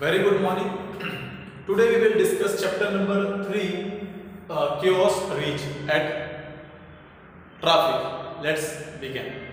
Very good morning. Today we will discuss chapter number 3 uh, chaos reach at traffic. Let's begin.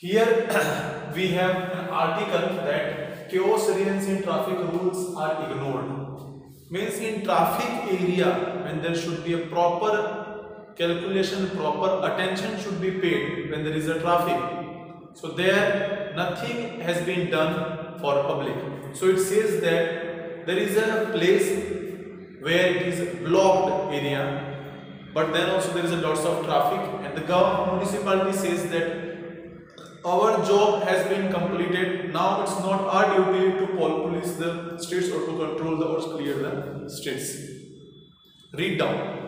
Here we have an article that chaos reigns in traffic rules are ignored. Means in traffic area when there should be a proper calculation, proper attention should be paid when there is a traffic. So there nothing has been done for public. So it says that there is a place where it is blocked area but then also there is a lots of traffic and the government municipality says that our job has been completed. Now it's not our duty to police the streets or to control the or clear the streets. Read down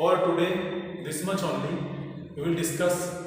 For today, this much only. We will discuss